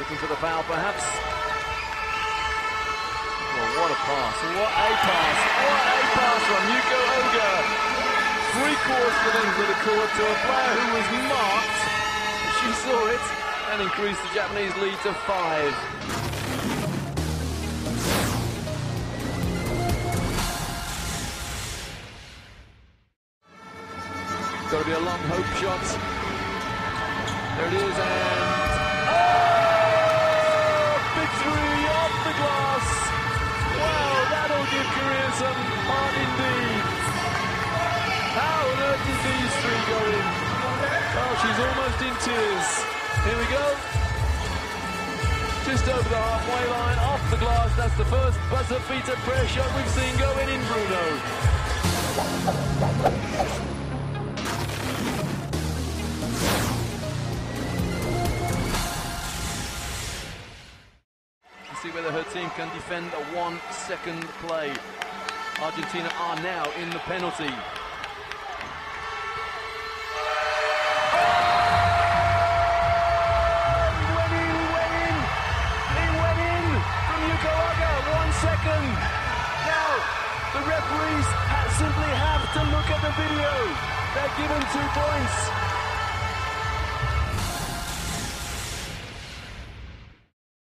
looking for the foul, perhaps. Well, what a pass. What a pass. What a pass from Yuko Oga. Three quarters of the court to a player who was marked. She saw it and increased the Japanese lead to five. Got to be a long hope shot. There it is, and oh, big three off the glass. Wow, that'll give Korea some heart indeed. How on earth did these three go in? Oh, she's almost in tears. Here we go. Just over the halfway line, off the glass. That's the first buzzer beater shot we've seen go in see whether her team can defend a one-second play. Argentina are now in the penalty. second. Now, the referees simply have to look at the video. They're given two points.